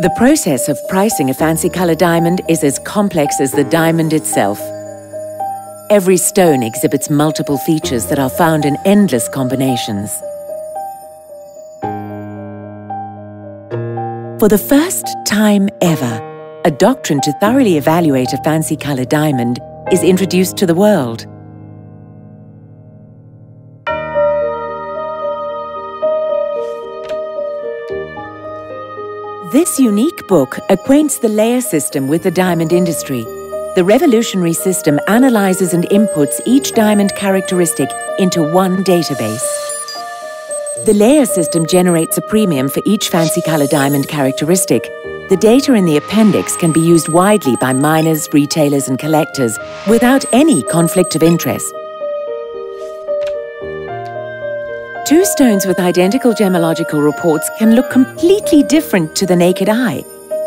The process of pricing a fancy color diamond is as complex as the diamond itself. Every stone exhibits multiple features that are found in endless combinations. For the first time ever, a doctrine to thoroughly evaluate a fancy color diamond is introduced to the world. This unique book acquaints the layer system with the diamond industry. The revolutionary system analyzes and inputs each diamond characteristic into one database. The layer system generates a premium for each fancy color diamond characteristic. The data in the appendix can be used widely by miners, retailers and collectors without any conflict of interest. Two stones with identical gemological reports can look completely different to the naked eye,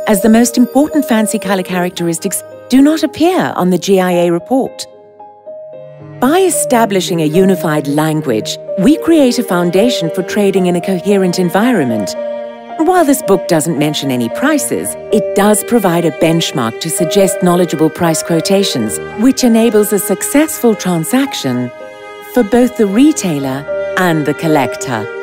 as the most important fancy color characteristics do not appear on the GIA report. By establishing a unified language, we create a foundation for trading in a coherent environment. While this book doesn't mention any prices, it does provide a benchmark to suggest knowledgeable price quotations, which enables a successful transaction for both the retailer and the collector.